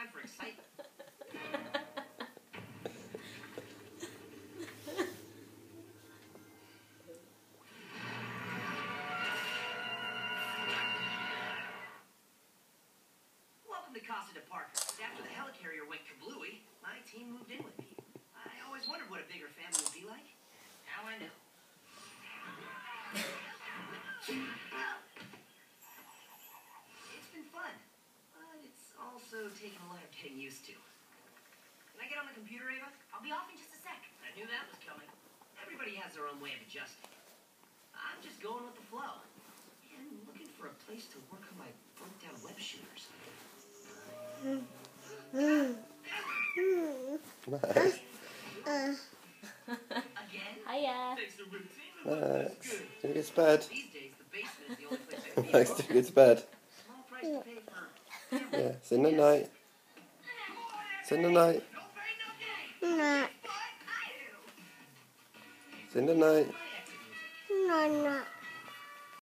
time for excitement. Welcome to Casa de Parker. After the helicarrier went kablooey, my team moved in with me. I always wondered what a bigger family would be like. Now I know. Also taken a lot of getting used to. Can I get on the computer, Ava? I'll be off in just a sec. I knew that was coming. Everybody has their own way of adjusting. I'm just going with the flow. And looking for a place to work on my broke down web shooters. Again? Hiya. Takes a routine to Max, look this good. Yeah, the night. It's in the night. No pain, no gain. No, But I do. It's in the night.